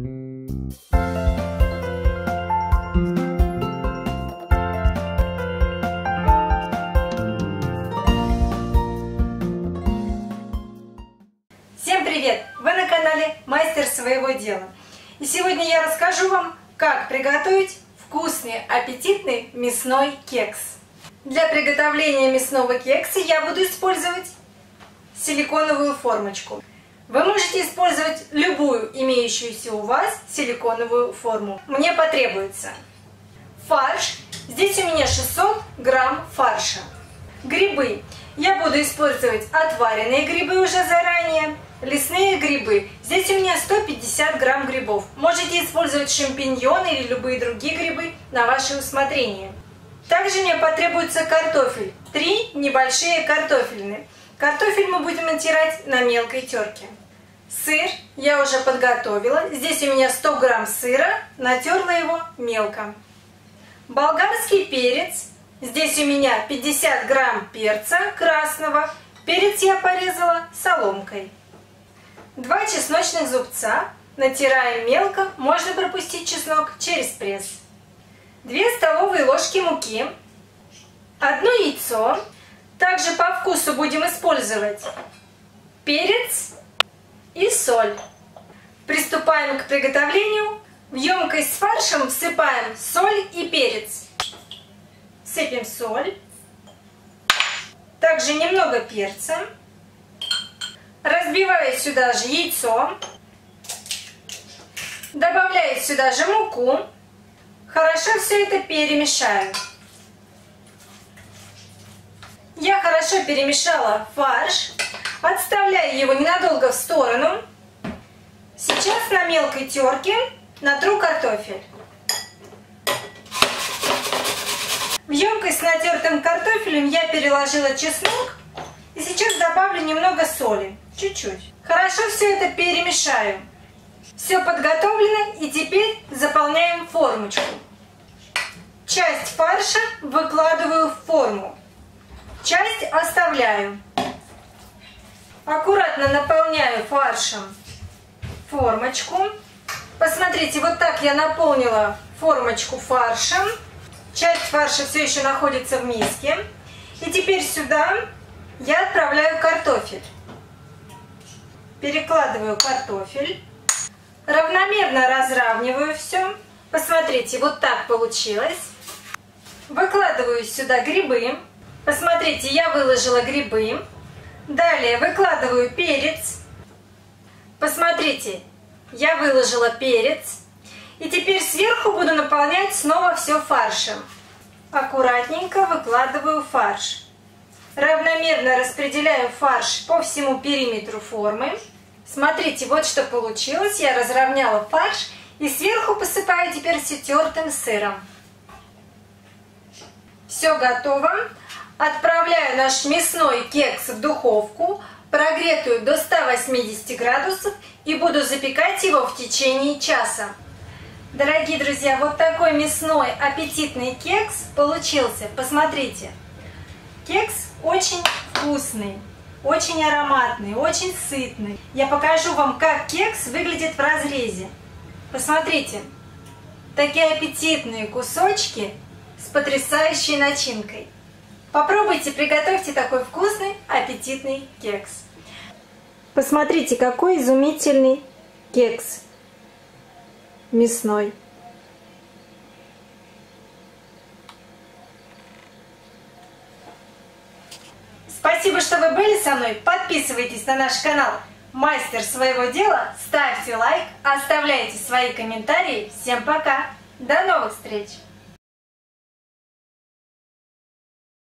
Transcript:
Всем привет! Вы на канале Мастер своего дела. И сегодня я расскажу вам, как приготовить вкусный, аппетитный мясной кекс. Для приготовления мясного кекса я буду использовать силиконовую формочку. Вы можете использовать любую имеющуюся у вас силиконовую форму. Мне потребуется фарш. Здесь у меня 600 грамм фарша. Грибы. Я буду использовать отваренные грибы уже заранее. Лесные грибы. Здесь у меня 150 грамм грибов. Можете использовать шампиньоны или любые другие грибы на ваше усмотрение. Также мне потребуется картофель. Три небольшие картофельные. Картофель мы будем натирать на мелкой терке. Сыр я уже подготовила. Здесь у меня 100 грамм сыра. Натерла его мелко. Болгарский перец. Здесь у меня 50 грамм перца красного. Перец я порезала соломкой. Два чесночных зубца. Натираем мелко. Можно пропустить чеснок через пресс. Две столовые ложки муки. Одно яйцо. Также по вкусу будем использовать перец и соль. Приступаем к приготовлению. В емкость с фаршем всыпаем соль и перец. Сыпем соль. Также немного перца. Разбиваю сюда же яйцо. Добавляю сюда же муку. Хорошо все это перемешаю. Я хорошо перемешала фарш. Отставляю его ненадолго в сторону. Сейчас на мелкой терке натру картофель. В емкость с натертым картофелем я переложила чеснок. И сейчас добавлю немного соли. Чуть-чуть. Хорошо все это перемешаю. Все подготовлено и теперь заполняем формочку. Часть фарша выкладываю в форму. Часть оставляю. Аккуратно наполняю фаршем формочку. Посмотрите, вот так я наполнила формочку фаршем. Часть фарша все еще находится в миске. И теперь сюда я отправляю картофель. Перекладываю картофель. Равномерно разравниваю все. Посмотрите, вот так получилось. Выкладываю сюда грибы. Посмотрите, я выложила грибы. Далее выкладываю перец. Посмотрите, я выложила перец. И теперь сверху буду наполнять снова все фаршем. Аккуратненько выкладываю фарш. Равномерно распределяю фарш по всему периметру формы. Смотрите, вот что получилось. Я разровняла фарш и сверху посыпаю теперь все тертым сыром. Все готово. Отправляю наш мясной кекс в духовку, прогретую до 180 градусов и буду запекать его в течение часа. Дорогие друзья, вот такой мясной аппетитный кекс получился. Посмотрите. Кекс очень вкусный, очень ароматный, очень сытный. Я покажу вам, как кекс выглядит в разрезе. Посмотрите. Такие аппетитные кусочки с потрясающей начинкой. Попробуйте, приготовьте такой вкусный, аппетитный кекс. Посмотрите, какой изумительный кекс мясной. Спасибо, что вы были со мной. Подписывайтесь на наш канал Мастер своего дела. Ставьте лайк, оставляйте свои комментарии. Всем пока. До новых встреч!